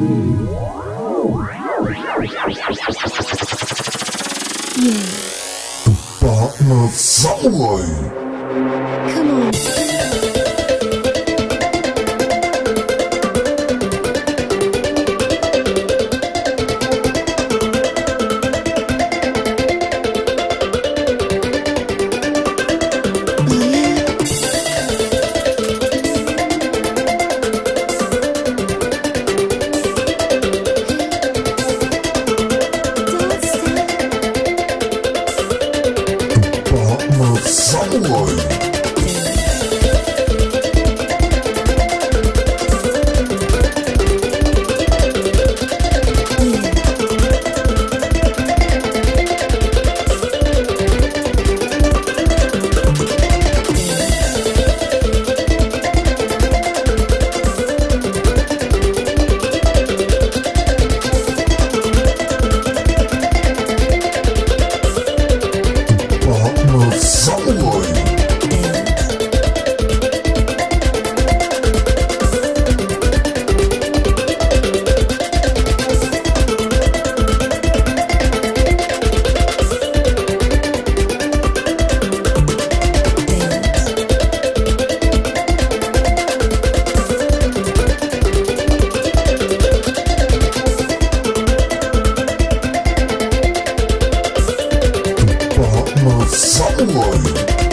The partner One. someone.